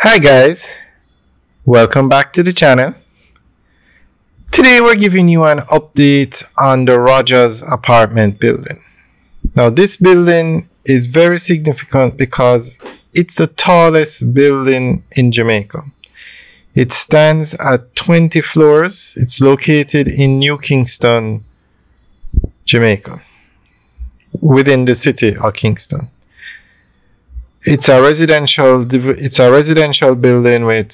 Hi guys, welcome back to the channel. Today we're giving you an update on the Rogers apartment building. Now this building is very significant because it's the tallest building in Jamaica. It stands at 20 floors. It's located in New Kingston, Jamaica, within the city of Kingston. It's a residential it's a residential building with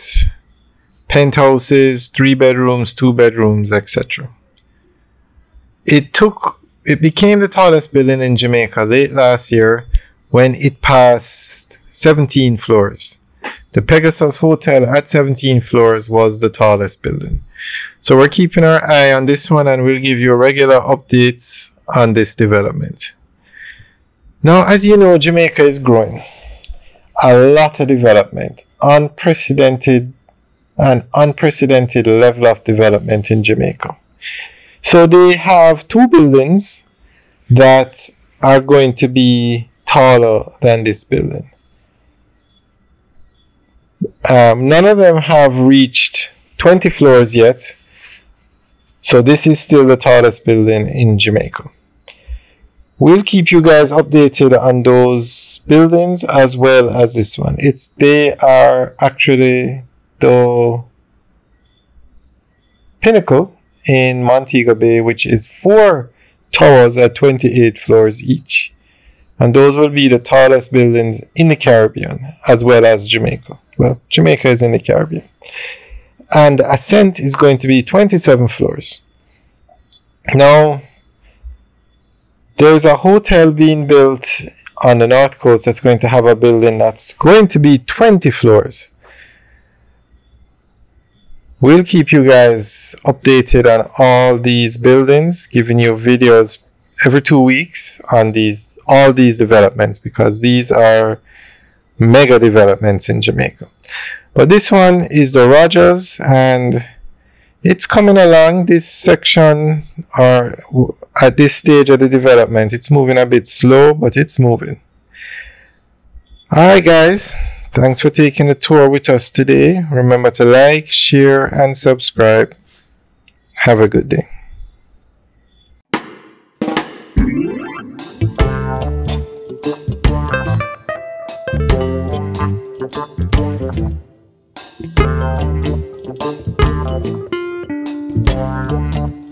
penthouses, three bedrooms, two bedrooms, etc. It took it became the tallest building in Jamaica late last year when it passed 17 floors. The Pegasus Hotel at 17 floors was the tallest building. So we're keeping our eye on this one and we'll give you regular updates on this development. Now, as you know, Jamaica is growing. A lot of development, unprecedented and unprecedented level of development in Jamaica. So they have two buildings that are going to be taller than this building. Um, none of them have reached 20 floors yet. So this is still the tallest building in Jamaica. We'll keep you guys updated on those buildings as well as this one. It's they are actually the pinnacle in Montego Bay, which is four towers at 28 floors each. And those will be the tallest buildings in the Caribbean as well as Jamaica. Well, Jamaica is in the Caribbean. And Ascent is going to be 27 floors. Now, there's a hotel being built on the north coast that's going to have a building that's going to be 20 floors. We'll keep you guys updated on all these buildings, giving you videos every two weeks on these all these developments because these are mega developments in Jamaica. But this one is the Rogers and it's coming along this section or at this stage of the development it's moving a bit slow but it's moving. Alright guys. Thanks for taking the tour with us today. Remember to like share and subscribe. Have a good day. Thank you. Thank